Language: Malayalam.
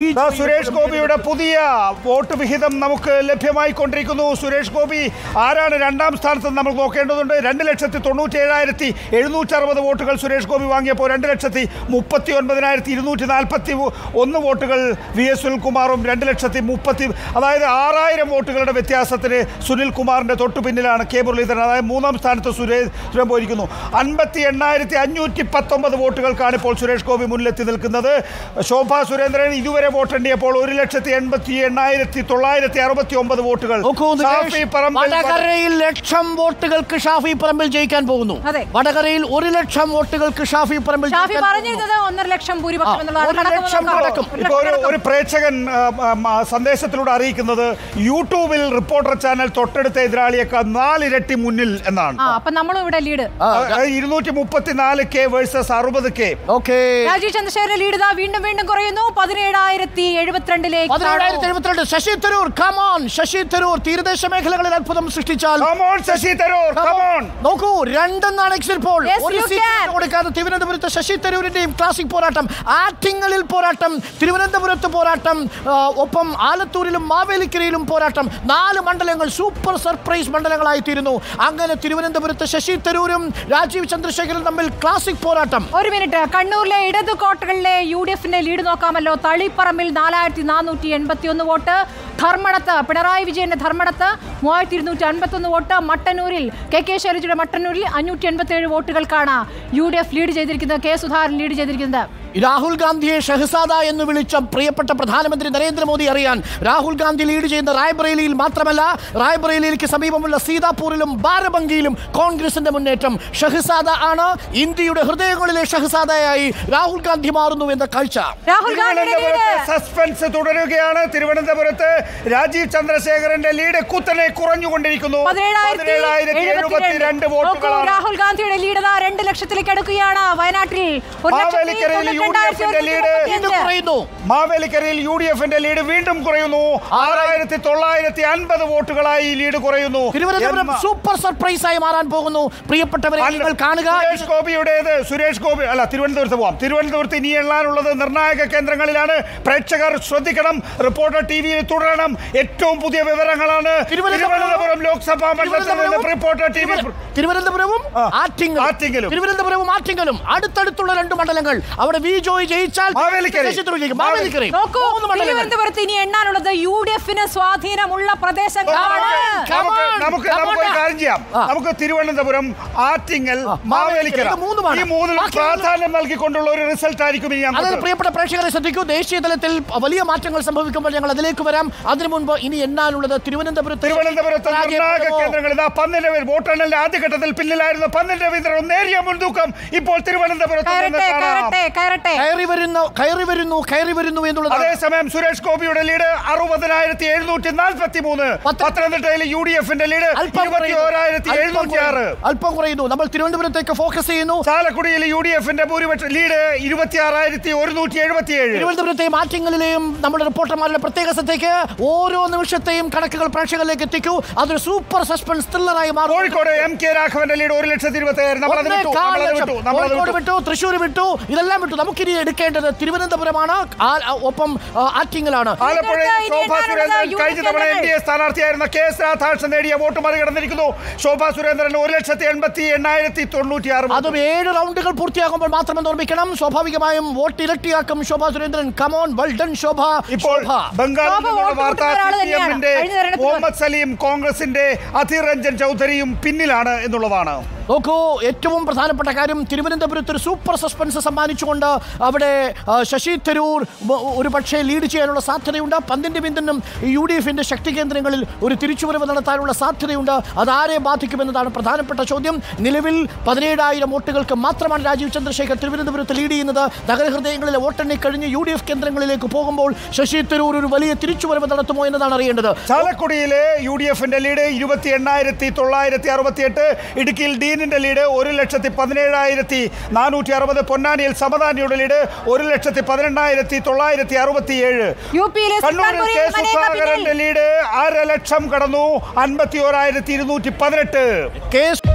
സുരേഷ് ഗോപിയുടെ പുതിയ വോട്ട് വിഹിതം നമുക്ക് ലഭ്യമായി ലഭ്യമായിക്കൊണ്ടിരിക്കുന്നു. സുരേഷ് ഗോപി ആരാണ് രണ്ടാം സ്ഥാനത്ത് നമ്മൾ നോക്കേണ്ടതുണ്ട്. രണ്ട് ലക്ഷത്തി തൊണ്ണൂറ്റി ഏഴായിരത്തി എഴുന്നൂറ്റി അറുപത് വോട്ടുകൾ സുരേഷ് ഗോപി വാങ്ങിയപ്പോൾ രണ്ട് ലക്ഷത്തി മുപ്പത്തി ഒൻപതിനായിരത്തി ഇരുന്നൂറ്റി നാൽപ്പത്തി ഒന്ന് വോട്ടുകൾ വി എസ് സുനിൽകുമാറും രണ്ട് ലക്ഷത്തി മുപ്പത്തി അതായത് ആറായിരം വോട്ടുകളുടെ വ്യത്യാസത്തിന് സുനിൽ കുമാറിന്റെ തൊട്ടു പിന്നിലാണ് കെ മുരളീധരൻ. അതായത് മൂന്നാം സ്ഥാനത്ത് സുരേഷ് പോയിരിക്കുന്നു. അൻപത്തി എണ്ണായിരത്തി അഞ്ഞൂറ്റി പത്തൊമ്പത് വോട്ടുകൾക്കാണ് ഇപ്പോൾ സുരേഷ് ഗോപി മുന്നിലെത്തി നിൽക്കുന്നത്. ശോഭാ സുരേന്ദ്രൻ ഇതുവരെ വോട്ടെണ്ണിയപ്പോൾ ഒരു ലക്ഷത്തി എൺപത്തി എണ്ണായിരത്തി തൊള്ളായിരത്തി അറുപത്തി ഒമ്പത് വോട്ടുകൾ. ഷാഫി പറമ്പിൽ വടകരയിൽ ലക്ഷം വോട്ടുകൾക്ക് ഷാഫി പറമ്പിൽ ജയിക്കാൻ പോകുന്നു. വടകരയിൽ ഒരു ലക്ഷം വോട്ടുകൾക്ക് ഷാഫി പറമ്പിൽ ഒന്നര ലക്ഷം ഒരു പ്രേക്ഷകൻ സന്ദേശത്തിലൂടെ അറിയിക്കുന്നത് യൂട്യൂബിൽ റിപ്പോർട്ടർ ചാനൽ തൊട്ടടുത്ത എതിരാളിയേക്കാൾ നാലിരട്ടി മുന്നിൽ എന്നാണ്. അപ്പൊ നമ്മളും ഇവിടെ ലീഡ് ഇരുന്നൂറ്റി മുപ്പത്തിനാല് കെ വേഴ്സസ് അറുപത് K. Okay Rajeev Chandrasekharan lead വീണ്ടും വീണ്ടും കുറയുന്നു. പതിനേഴായിരത്തി എഴുപത്തിരണ്ടിലേക്ക് പതിനേഴായിരത്തി എഴുപത്തിരണ്ട്. ശശി തരൂർ കമോൺ ശശി തരൂർ തീരദേശ മേഖലകളിൽ അത്ഭുതം സൃഷ്ടിച്ചാൽ ശശി തരൂർ നോക്കൂ രണ്ടെന്നാണ് എക്സിറ്റ് പോൾ ഒരു സീറ്റ് കൊടുക്കാതെ തിരുവനന്തപുരത്ത് ശശി തരൂരിന്റെയും ക്ലാസിക് പോരാട്ടം ആറ്റിങ്ങലിൽ പോരാട്ടം തിരുവനന്തപുരത്ത് പോരാട്ടം ഒപ്പം ആലത്തൂരിലും മാവേലിക്കരയിലും പോരാട്ടം. നാല് മണ്ഡലങ്ങൾ സൂപ്പർ സർപ്രൈസ് മണ്ഡലങ്ങളായി തീരുന്നു അങ്ങനെ തിരുവനന്തപുരത്ത് ശശി തരൂരും രാജീവ് ചന്ദ്രശേഖരനും തമ്മിൽ ക്ലാസിക് പോരാട്ടം. ഒരു മിനിറ്റ് കണ്ണൂരിലെ ഇടതു കോട്ടകളിലെ യു ഡി എഫിന്റെ ലീഡ് നോക്കാമല്ലോ. തളിപ്പറമ്പിൽ നാലായിരത്തി നാനൂറ്റി എൺപത്തി ഒന്ന് വോട്ട് ധർമ്മടത്ത് പിണറായി വിജയന്റെ ധർമ്മടത്ത് മൂവായിരത്തി ഇരുന്നൂറ്റി അൻപത്തി ഒന്ന് വോട്ട് മട്ടന്നൂരിൽ കെ കെ ശൈലജയുടെ മട്ടന്നൂരിൽ അഞ്ഞൂറ്റി എൺപത്തി ഏഴ് വോട്ടുകൾക്കാണ് യു ഡി എഫ് ലീഡ് ചെയ്തിരിക്കുന്നത്. കെ സുധാകരൻ ലീഡ് ചെയ്തിരിക്കുന്നത്. രാഹുൽ ഗാന്ധിയെ ഷഹസാദ എന്ന് വിളിച്ച പ്രിയപ്പെട്ട പ്രധാനമന്ത്രി നരേന്ദ്രമോദി അറിയാൻ രാഹുൽ ഗാന്ധി ലീഡ് ചെയ്യുന്ന റായ്ബറേലിയിൽ മാത്രമല്ല റായ്ബറേലിക്ക് സമീപമുള്ള സീതാപൂരിലും ബാരബങ്കിയിലും കോൺഗ്രസിന്റെ മുന്നേറ്റം ഷഹസാദ ആണ്. ഇന്ത്യയുടെ ഹൃദയങ്ങളിലെ ഷഹസാദയായി രാഹുൽ ഗാന്ധി മാറുന്നു എന്ന കാഴ്ച. രാഹുൽ ഗാന്ധിയുടെ സസ്പെൻസ് തുടരുകയാണ്. തിരുവനന്തപുരത്ത് രാജീവ് ചന്ദ്രശേഖരന്റെ ലീഡ് കുത്തനെ കുറഞ്ഞുകൊണ്ടിരിക്കുന്നു. രാഹുൽ ഗാന്ധിയുടെ ലീഡ് രണ്ട് ലക്ഷത്തിലേക്ക് അടുക്കുകയാണ് വയനാട്ടിൽ. യു ഡി എഫിന്റെ തൊണ്ണൂറ്റിരണ്ടായിരത്തി ലീഡ് ഒരുന്നൂറ്റി കുറയുന്നു. മാവേലിക്കരയിൽ യു ഡി എഫിന്റെ ലീഡ് വീണ്ടും കുറയുന്നു. ആറായിരത്തി തൊള്ളായിരത്തി അൻപത് വോട്ടുകളായി ലീഡ് കുറയുന്നു. തിരുവനന്തപുരം സൂപ്പർ സർപ്രൈസ് ആയി മാറാൻ പോകുന്നു. പ്രിയപ്പെട്ടവരെ നിങ്ങൾ കാണുക. സുരേഷ് ഗോപിയുടേത്? സുരേഷ് ഗോപി അല്ല തിരുവനന്തപുരത്ത് പോവാം. തിരുവനന്തപുരത്ത് ഇനി എണ്ണാനുള്ളത് നിർണായക കേന്ദ്രങ്ങളിലാണ്. പ്രേക്ഷകർ ശ്രദ്ധിക്കണം. റിപ്പോർട്ടർ ടി വിയിൽ തുടരണം. ഏറ്റവും പുതിയ വിവരങ്ങളാണ്. തിരുവനന്തപുരം- ലോക്സഭാ മണ്ഡലത്തിൽ റിപ്പോർട്ടർ ടി വി തിരുവനന്തപുരവും ആറ്റിങ്ങലും. തിരുവനന്തപുരവും ആറ്റിങ്ങലും. അടുത്തടുത്തുള്ള രണ്ട് മണ്ഡലങ്ങൾ അവിടെ വി ജോയ് ജയിച്ചാൽ തിരുവനന്തപുരത്ത് ഇനി എണ്ണാനുള്ളത് യു ഡി എഫിന് സ്വാധീനമുള്ള പ്രദേശങ്ങളാണ്. Come നമുക്ക് നമുക്ക് ഒരു കാര്യം ചെയ്യാം. നമുക്ക് തിരുവനന്തപുരം ആറ്റിങ്ങൽ മാവേലിക്കര. ഈ മൂന്നിലും പ്രാധാന്യം നൽകിക്കൊണ്ടുള്ള ഒരു റിസൾട്ട് ആയിരിക്കും ഇനി പ്രിയപ്പെട്ട പ്രേക്ഷകരെ ശ്രദ്ധിക്കൂ ദേശീയ തലത്തിൽ വലിയ മാറ്റങ്ങൾ സംഭവിക്കുമ്പോൾ ഞങ്ങൾ അതിലേക്ക് വരാം. അതിനു മുൻപ് ഇനി എണ്ണാനുള്ളത് തിരുവനന്തപുരത്ത് തിരുവനന്തപുരത്ത് നിർണായക? കേന്ദ്രങ്ങൾ. ഇതാ രവീന്ദ്രൻ വോട്ടെണ്ണലിന്റെ ആദ്യഘട്ടത്തിൽ പിന്നിലായിരുന്ന പന്നിൻ രവീന്ദ്രൻ നേരിയ മുൻതൂക്കം ഇപ്പോൾ തിരുവനന്തപുരത്ത് കയറട്ടെ കയറി വരുന്നു കയറി വരുന്നു കയറി വരുന്നു എന്നുള്ളത് അതേസമയം സുരേഷ് ഗോപിയുടെ ലീഡ് അറുപതിനായിരത്തി എഴുന്നൂറ്റി നാൽപ്പത്തി മൂന്ന് പത്തനംതിട്ടയിലെ പത്തനംതിട്ടയിൽ യു ഡി എഫിന്റെ ലീഡ് അല്പം ഇരുപത്തി കുറയുന്നു. ഓരായിരത്തി അല്പം എഴുന്നൂറ്റി ആറ് കുറയുന്നു. അല്പം കുറയുന്നു. നമ്മൾ തിരുവനന്തപുരത്തേക്ക് ഫോക്കസ് ചെയ്യുന്നു. ചാലക്കുടിയിൽ യു ഡി എഫിന്റെ ഭൂരിപക്ഷ ലീഡ് ഇരുപത്തി ആറായിരത്തി ഒരുന്നൂറ്റി എഴുപത്തി ഏഴ് തിരുവനന്തപുരത്തെയും ആറ്റിങ്ങലിലെയും നമ്മുടെ റിപ്പോർട്ടർമാരുടെ പ്രത്യേക ശ്രദ്ധയ്ക്ക് ഓരോ നിമിഷത്തെയും കണക്കുകൾ പ്രേക്ഷകരിലേക്ക് എത്തിക്കൂ. അതൊരു സൂപ്പർ സസ്പെൻസ് ത്രില്ലറായി മാറും. കോഴിക്കോട് എം കെ രാഘവന്റെ ലീഡ് ഒരു ലക്ഷത്തി ഇരുപത്തി ആയിരം കോഴിക്കോട് വിട്ടു. തൃശ്ശൂർ വിട്ടു ഇതെല്ലാം വിട്ടു. നമുക്കിനി എടുക്കേണ്ടത് തിരുവനന്തപുരമാണ്. ഒപ്പം ആറ്റിങ്ങലാണ്. ആലപ്പുഴയിൽ ഇനി ശോഭാ കാണുന്നത് സുരേന്ദ്രൻ യു കഴിഞ്ഞ ഡി തവണ എൻ കേന്ദ്രങ്ങൾ. ഡി എ സ്ഥാനാർത്ഥിയായിരുന്ന കെ എസ് രാധാകൃഷ്ണൻ നേടിയ വോട്ട് മറികടന്നിരിക്കുന്നു. ശോഭാ സുരേന്ദ്രൻ ഒരു ലക്ഷത്തി എൺപത്തി എണ്ണായിരത്തി തൊണ്ണൂറ്റി ആറ് അതും ഏഴ് റൗണ്ടുകൾ പൂർത്തിയാകുമ്പോൾ മാത്രമെന്ന് ഓർമ്മിക്കണം. സ്വാഭാവികമായും vote ഇരട്ടിയാക്കും Shobha Surendran. Come on well done Shobha. ഇപ്പോൾ തെരഞ്ഞെടുപ്പിൽ മുഹമ്മദ് സലീം കോൺഗ്രസിന്റെ അധീർ രഞ്ജൻ ചൗധരിയും പിന്നിലാണ് എന്നുള്ളതാണ്. നോക്കൂ ഏറ്റവും പ്രധാനപ്പെട്ട കാര്യം തിരുവനന്തപുരത്ത് ഒരു സൂപ്പർ സസ്പെൻസ് സമ്മാനിച്ചുകൊണ്ട് അവിടെ ശശി തരൂർ ഒരു പക്ഷേ ലീഡ് ചെയ്യാനുള്ള സാധ്യതയുണ്ട്. പന്തിന്റെ ബിന്ദനും യു ഡി എഫിന്റെ ശക്തി കേന്ദ്രങ്ങളിൽ ഒരു തിരിച്ചുവരവ് നടത്താനുള്ള സാധ്യതയുണ്ട്. അതാരെ ബാധിക്കുമെന്നതാണ് പ്രധാനപ്പെട്ട ചോദ്യം. നിലവിൽ പതിനേഴായിരം വോട്ടുകൾക്ക് മാത്രമാണ് രാജീവ് ചന്ദ്രശേഖർ തിരുവനന്തപുരത്ത് ലീഡ് ചെയ്യുന്നത്. നഗരഹൃദയങ്ങളിലെ വോട്ടെണ്ണി കഴിഞ്ഞ് യു ഡി എഫ് കേന്ദ്രങ്ങളിലേക്ക് പോകുമ്പോൾ ശശി തരൂർ ഒരു വലിയ തിരിച്ചുവരവ് നടത്തുമോ എന്നതാണ് അറിയേണ്ടത്. ചാലക്കുടിയിലെ യു ഡി എഫിന്റെ ലീഡ് ഇരുപത്തി എണ്ണായിരത്തി തൊള്ളായിരത്തി അറുപത്തി എട്ട് ഇടുക്കിയിൽ ഡീനിന്റെ ലീഡ് ഒരു ലക്ഷത്തി പതിനേഴായിരത്തി നാനൂറ്റി അറുപത് പൊന്നാനിയിൽ സമതാനിയുടെ ലീഡ് ഒരു ലക്ഷത്തി പതിനെണ്ണായിരത്തി തൊള്ളായിരത്തി അറുപത്തി ഏഴ് കണ്ണൂരിൽ കെ സുധാകരന്റെ ലീഡ് അര ലക്ഷം കടന്നു അൻപത്തി ഓരായിരത്തി ഇരുന്നൂറ്റി പതിനെട്ട്. കേസ്